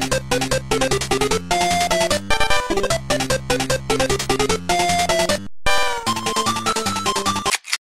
Thank you.